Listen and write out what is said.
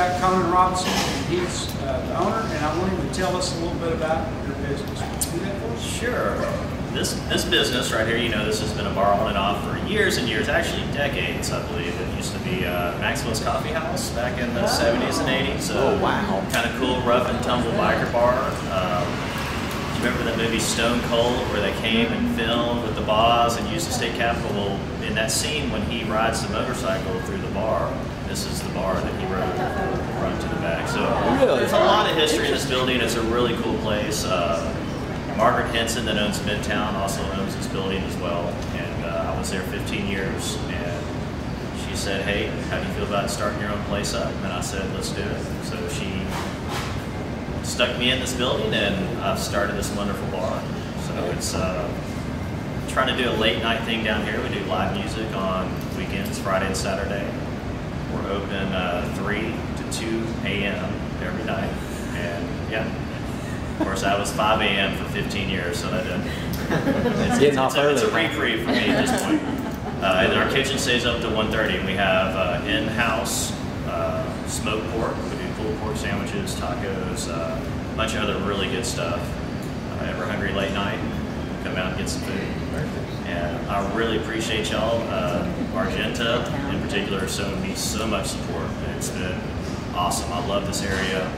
got Conan Robinson, and he's uh, the owner, and I want him to tell us a little bit about your business. Do that for us? Sure. This this business right here, you know, this has been a bar on and off for years and years, actually decades, I believe. It used to be uh, Maxwell's Coffee House back in the 70s and 80s. Oh, wow. Kind of cool, rough and tumble biker bar. Um, do you remember that movie Stone Cold, where they came and filmed with the Boz and used the state capitol? In that scene, when he rides the motorcycle through the bar, this is the bar that he rode run to the back. So Really? Of history in this building. It's a really cool place. Uh, Margaret Henson, that owns Midtown, also owns this building as well. And uh, I was there 15 years, and she said, "Hey, how do you feel about starting your own place up?" And I said, "Let's do it." So she stuck me in this building, and I've started this wonderful bar. So it's uh, trying to do a late night thing down here. We do live music on weekends, Friday and Saturday. We're open uh, 3 to 2 a.m. every night. And yeah, of course, I was 5 a.m. for 15 years, so that didn't. It's, Getting it's, off a, it's a early. reprieve for me at this point. Uh, and our kitchen stays up to 1.30. We have uh, in-house uh, smoked pork. We do pulled pork sandwiches, tacos, uh, a bunch of other really good stuff. Uh, ever hungry late night? Come out and get some food. And I really appreciate y'all. Uh, Argenta, in particular, has shown me so much support. It's been awesome. I love this area,